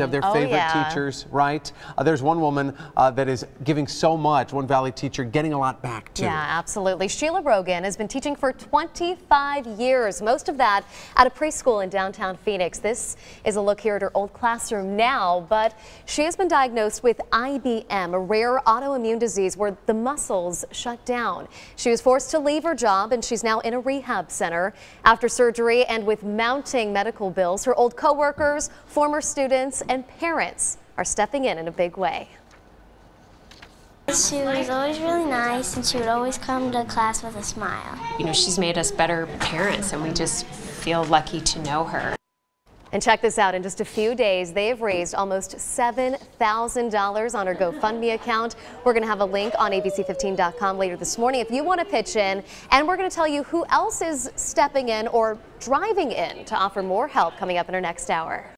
of their Oh, favorite yeah. teachers, right? Uh, there's one woman uh, that is giving so much, one Valley teacher getting a lot back too. Yeah, absolutely. Sheila Rogan has been teaching for 25 years, most of that at a preschool in downtown Phoenix. This is a look here at her old classroom now, but she has been diagnosed with IBM, a rare autoimmune disease where the muscles shut down. She was forced to leave her job and she's now in a rehab center. After surgery and with mounting medical bills, her old coworkers, former students, and parents are stepping in in a big way. She was always really nice and she would always come to class with a smile. You know, she's made us better parents, and we just feel lucky to know her. And check this out, in just a few days, they have raised almost $7,000 on her GoFundMe account. We're going to have a link on abc15.com later this morning if you want to pitch in. And we're going to tell you who else is stepping in or driving in to offer more help coming up in our next hour.